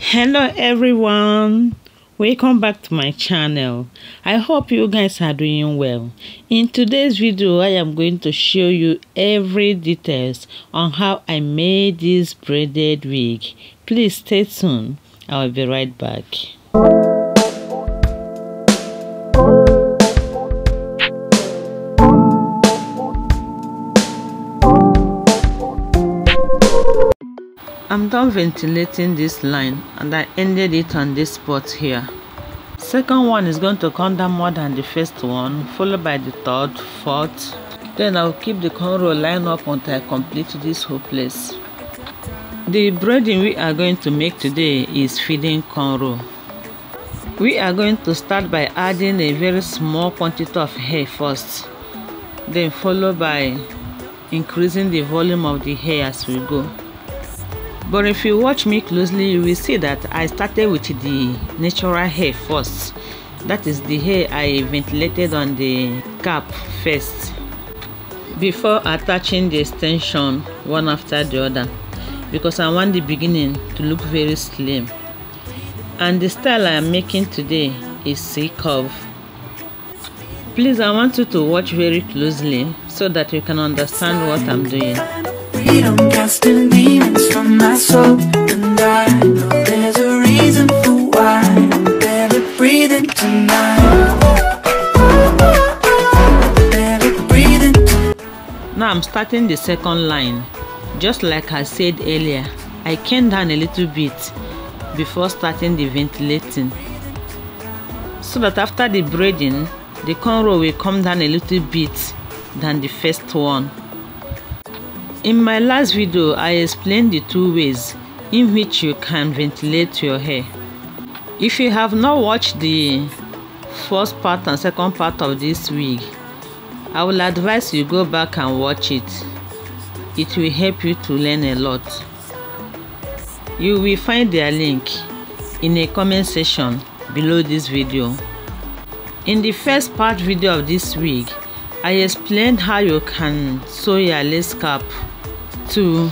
hello everyone. Welcome back to my channel. I hope you guys are doing well. In today's video i am going to show you every details on how i made this braided wig. Please stay tuned. I'll be right back I'm done ventilating this line and I ended it on this spot here. Second one is going to come down more than the first one, followed by the third, fourth. Then I'll keep the cornrow line up until I complete this whole place. The braiding we are going to make today is feed-in cornrow. We are going to start by adding a very small quantity of hair first, then followed by increasing the volume of the hair as we go. But if you watch me closely, you will see that I started with the natural hair first. That is the hair I ventilated on the cap first before attaching the extension one after the other because I want the beginning to look very slim. And the style I am making today is C curve. Please, I want you to watch very closely so that you can understand what I'm doing freedom casting demons from my soul. And I know there's a reason for why I'm barely breathing tonight. Barely breathing Now I'm starting the second line. Just like I said earlier I came down a little bit before starting the ventilating. So that after the braiding the cornrow will come down a little bit than the first one in my last video, I explained the two ways in which you can ventilate your hair. If you have not watched the first part and second part of this wig, I will advise you go back and watch it. It will help you to learn a lot. You will find their link in a comment section below this video. In the first part video of this wig, I explained how you can sew your lace cap to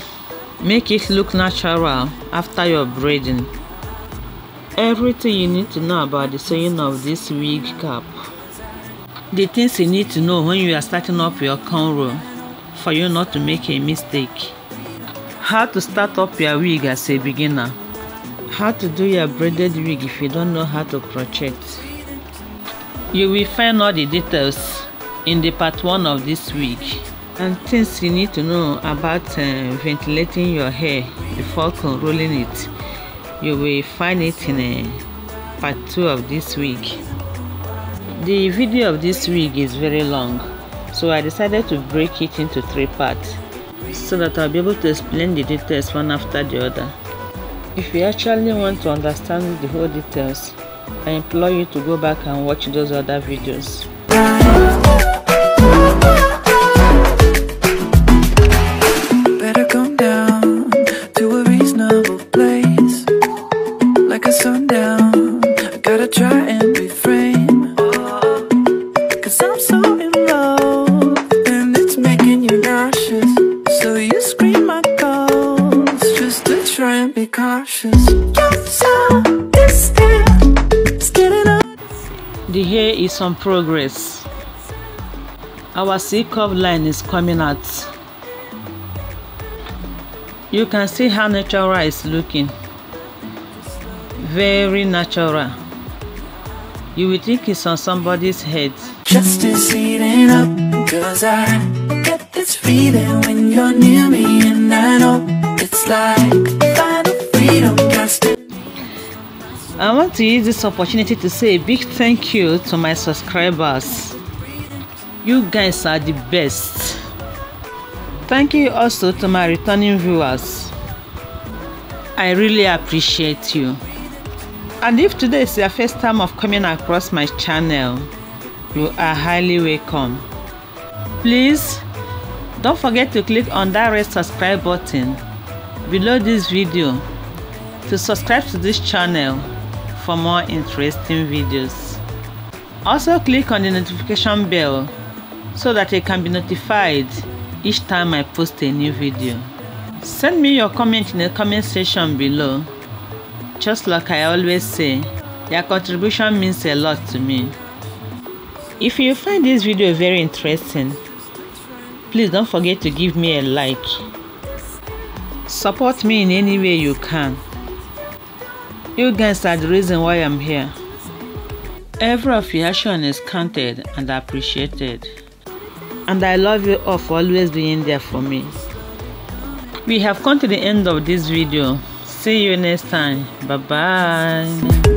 make it look natural after your braiding. Everything you need to know about the sewing of this wig cap. The things you need to know when you are starting up your cornrow for you not to make a mistake. How to start up your wig as a beginner. How to do your braided wig if you don't know how to crochet. You will find all the details in the part 1 of this wig and things you need to know about uh, ventilating your hair before rolling it. You will find it in uh, part 2 of this wig the video of this wig is very long so I decided to break it into three parts so that I'll be able to explain the details one after the other. If you actually want to understand the whole details I implore you to go back and watch those other videos The hair is on progress. Our C-curve line is coming out. You can see how natural it's looking. Very natural. You will think it's on somebody's head. Just heating up, cause I get this feeling when you're near me and I know it's like I want to use this opportunity to say a big thank you to my subscribers. You guys are the best. Thank you also to my returning viewers. I really appreciate you. And if today is your first time of coming across my channel, you are highly welcome. Please don't forget to click on that red subscribe button below this video to subscribe to this channel for more interesting videos. Also click on the notification bell so that you can be notified each time I post a new video. Send me your comment in the comment section below. Just like I always say, their contribution means a lot to me. If you find this video very interesting, please don't forget to give me a like. Support me in any way you can. You guys are the reason why I'm here. Every of your action is counted and appreciated. And I love you all for always being there for me. We have come to the end of this video. See you next time. Bye bye.